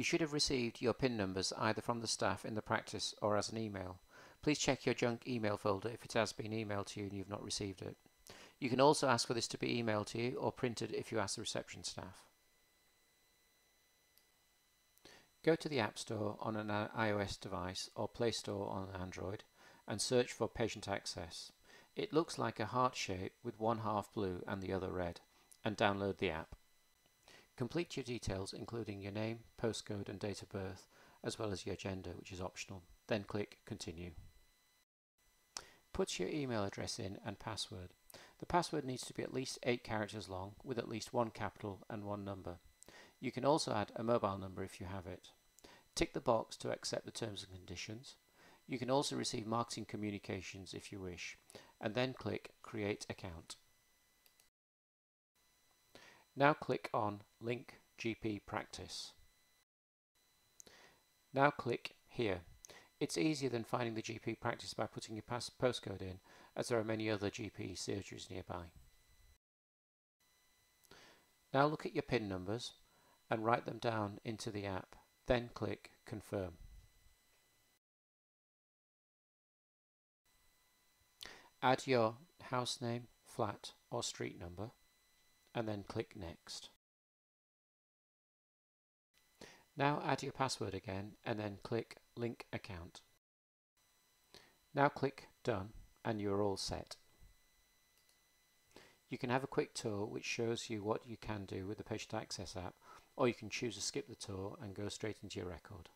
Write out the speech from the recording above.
You should have received your PIN numbers either from the staff in the practice or as an email. Please check your junk email folder if it has been emailed to you and you've not received it. You can also ask for this to be emailed to you or printed if you ask the reception staff. Go to the App Store on an uh, iOS device or Play Store on Android and search for Patient Access. It looks like a heart shape with one half blue and the other red and download the app. Complete your details including your name, postcode and date of birth as well as your gender which is optional. Then click Continue. Put your email address in and password. The password needs to be at least 8 characters long with at least one capital and one number. You can also add a mobile number if you have it. Tick the box to accept the terms and conditions. You can also receive marketing communications if you wish, and then click Create Account. Now click on Link GP Practice. Now click here. It's easier than finding the GP practice by putting your postcode in, as there are many other GP surgeries nearby. Now look at your PIN numbers and write them down into the app. Then click Confirm. Add your house name, flat or street number and then click Next. Now add your password again and then click Link Account. Now click Done and you're all set. You can have a quick tour which shows you what you can do with the Patient Access app or you can choose to skip the tour and go straight into your record.